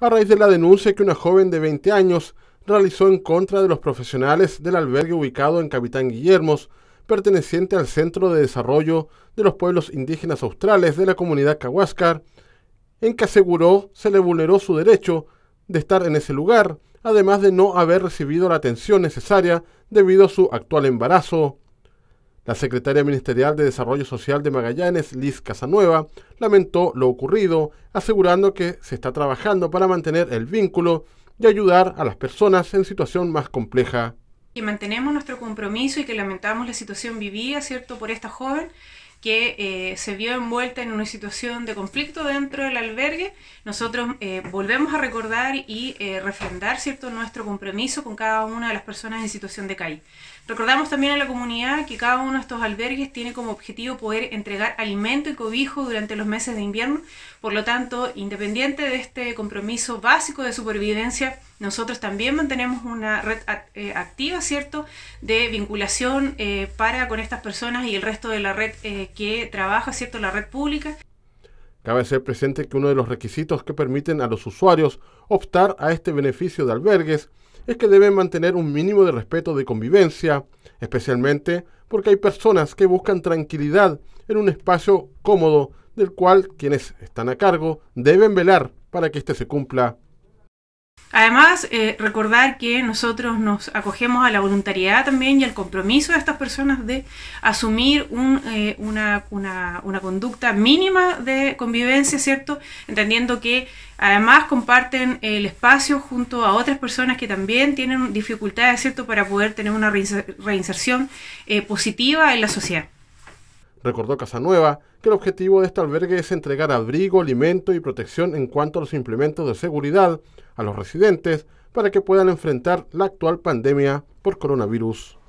a raíz de la denuncia que una joven de 20 años realizó en contra de los profesionales del albergue ubicado en Capitán Guillermos, perteneciente al Centro de Desarrollo de los Pueblos Indígenas Australes de la comunidad Cahuáscar, en que aseguró se le vulneró su derecho de estar en ese lugar, además de no haber recibido la atención necesaria debido a su actual embarazo. La secretaria ministerial de Desarrollo Social de Magallanes, Liz Casanueva, lamentó lo ocurrido, asegurando que se está trabajando para mantener el vínculo y ayudar a las personas en situación más compleja. Y mantenemos nuestro compromiso y que lamentamos la situación vivida, ¿cierto?, por esta joven que eh, se vio envuelta en una situación de conflicto dentro del albergue, nosotros eh, volvemos a recordar y eh, refrendar ¿cierto? nuestro compromiso con cada una de las personas en situación de calle. Recordamos también a la comunidad que cada uno de estos albergues tiene como objetivo poder entregar alimento y cobijo durante los meses de invierno. Por lo tanto, independiente de este compromiso básico de supervivencia, nosotros también mantenemos una red eh, activa, ¿cierto?, de vinculación eh, para con estas personas y el resto de la red eh, que trabaja, ¿cierto?, la red pública. Cabe ser presente que uno de los requisitos que permiten a los usuarios optar a este beneficio de albergues es que deben mantener un mínimo de respeto de convivencia, especialmente porque hay personas que buscan tranquilidad en un espacio cómodo del cual quienes están a cargo deben velar para que éste se cumpla Además, eh, recordar que nosotros nos acogemos a la voluntariedad también y al compromiso de estas personas de asumir eh, una, conducta mínima de convivencia, ¿cierto? Entendiendo que además comparten el espacio junto a otras personas que también tienen dificultades, ¿cierto?, para poder tener una reinserción eh, positiva en la sociedad. Recordó Casanueva que el objetivo de este albergue es entregar abrigo, alimento y protección en cuanto a los implementos de seguridad a los residentes para que puedan enfrentar la actual pandemia por coronavirus.